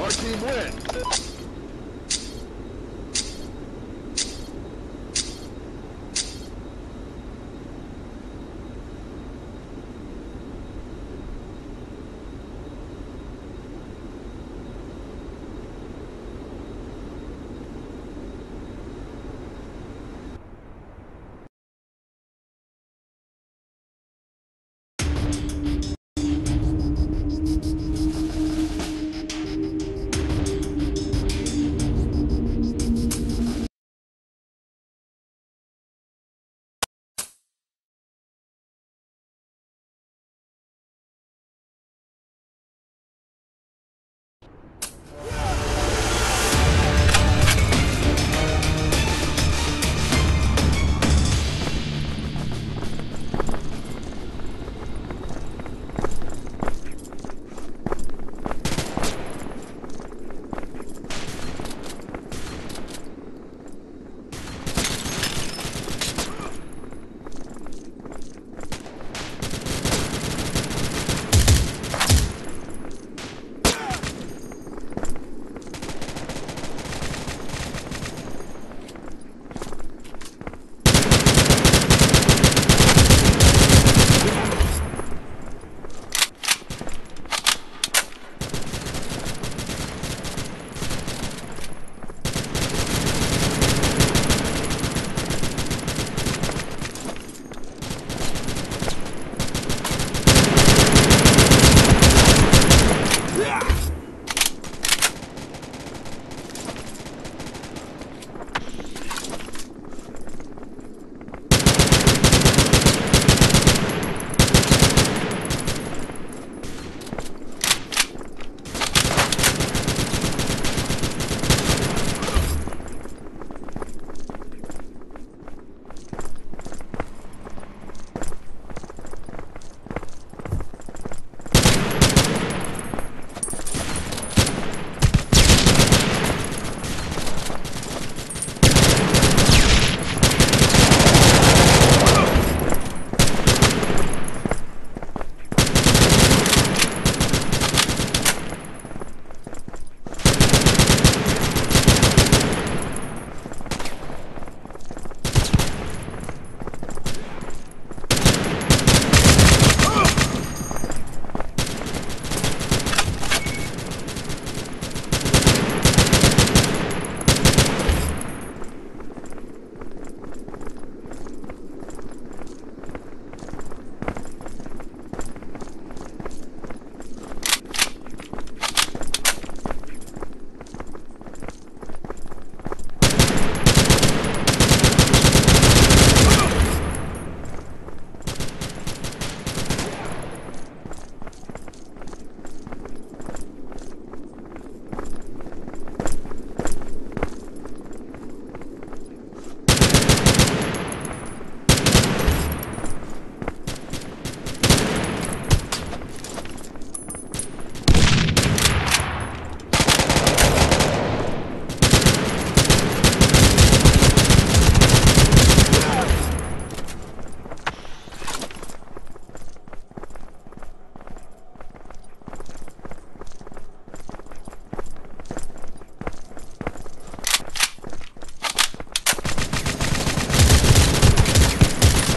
Our team wins.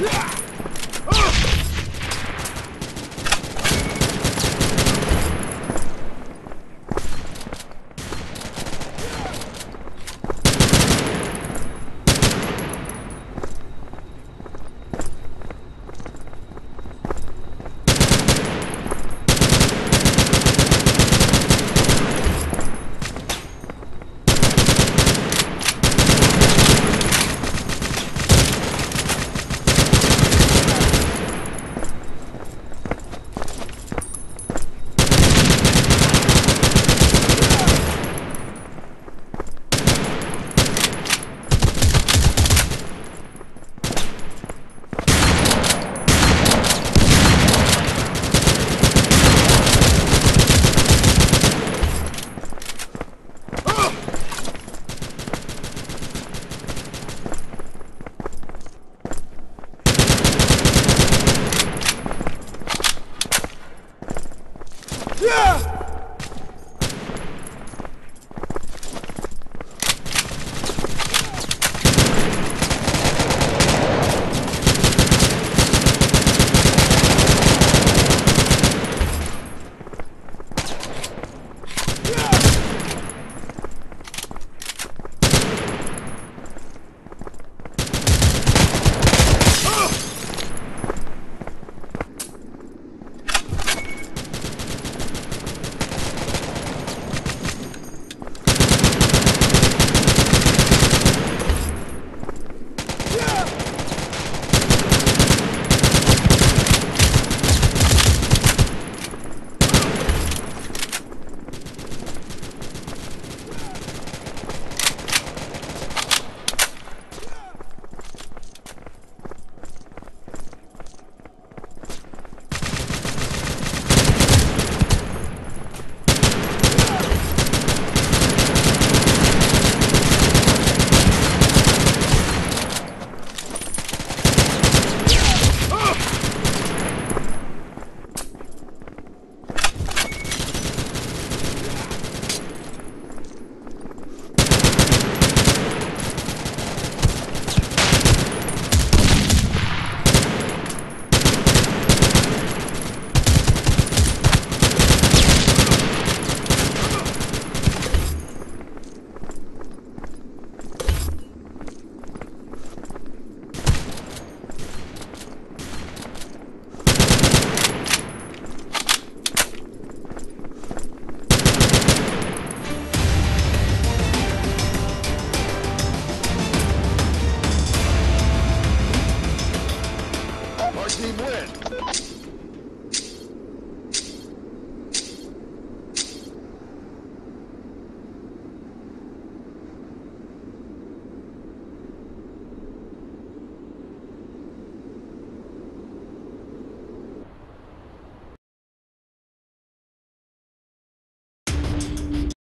Yeah!